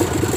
you